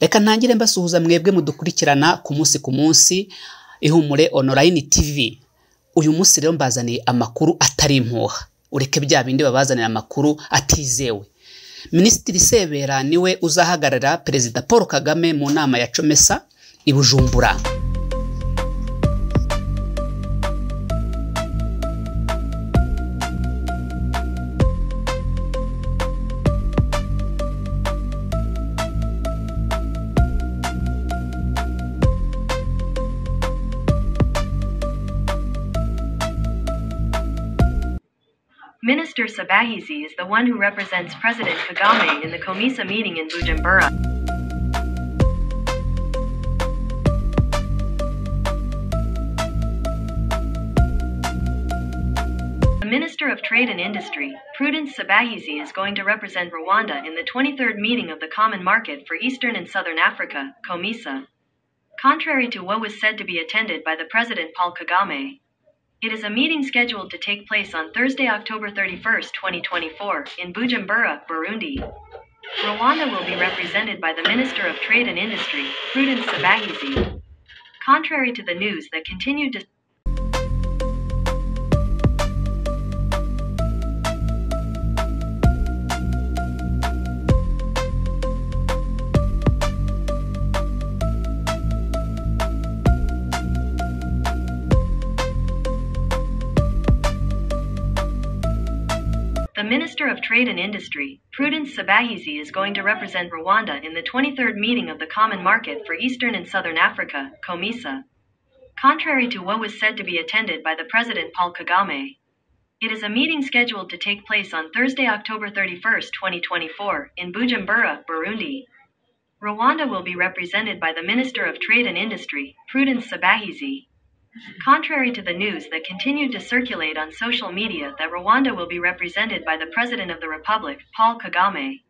reka ntangire mbasuhuza mwebwe mudukurikirana ku munsi ku munsi ihumure onorayini tivi uyu munsi rero mbazaniye amakuru atari impuha. Ureke bya bindi babazanira amakuru atizewe. Minisitiri sebera ni we uzahagarara perezida paul kagame mu nama ya comesa i bujumbura. Minister Sebahizi is the one who represents President Kagame in the COMESA meeting in Bujumbura. The Minister of Trade and Industry, Prudence Sebahizi, is going to represent Rwanda in the 23rd meeting of the Common Market for Eastern and Southern Africa, COMESA. Contrary to what was said to be attended by the President Paul Kagame, it is a meeting scheduled to take place on Thursday, October 31st, 2024, in Bujumbura, Burundi. Rwanda will be represented by the Minister of Trade and Industry, Prudence Sebahizi. Contrary to the news that continued to Minister of Trade and Industry, Prudence Sebahizi, is going to represent Rwanda in the 23rd meeting of the Common Market for Eastern and Southern Africa, COMESA. Contrary to what was said to be attended by the President Paul Kagame, it is a meeting scheduled to take place on Thursday, October 31, 2024, in Bujumbura, Burundi. Rwanda will be represented by the Minister of Trade and Industry, Prudence Sebahizi. Contrary to the news that continued to circulate on social media that Rwanda will be represented by the President of the Republic, Paul Kagame.